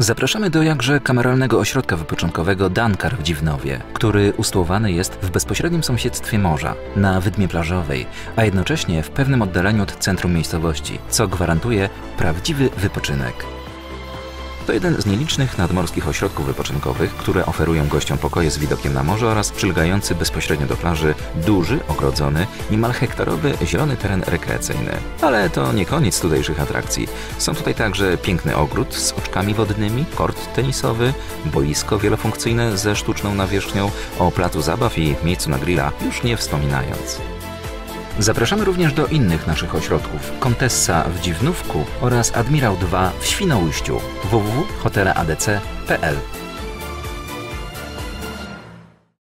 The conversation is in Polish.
Zapraszamy do jakże kameralnego ośrodka wypoczynkowego Dankar w Dziwnowie, który usytuowany jest w bezpośrednim sąsiedztwie morza, na wydmie plażowej, a jednocześnie w pewnym oddaleniu od centrum miejscowości, co gwarantuje prawdziwy wypoczynek. To jeden z nielicznych nadmorskich ośrodków wypoczynkowych, które oferują gościom pokoje z widokiem na morze oraz przylegający bezpośrednio do plaży duży, ogrodzony, niemal hektarowy zielony teren rekreacyjny. Ale to nie koniec tutejszych atrakcji. Są tutaj także piękny ogród z oczkami wodnymi, kort tenisowy, boisko wielofunkcyjne ze sztuczną nawierzchnią, o placu zabaw i miejscu na grilla już nie wspominając. Zapraszamy również do innych naszych ośrodków. Kontessa w Dziwnówku oraz Admirał 2 w Świnoujściu. Www.hoteladc.pl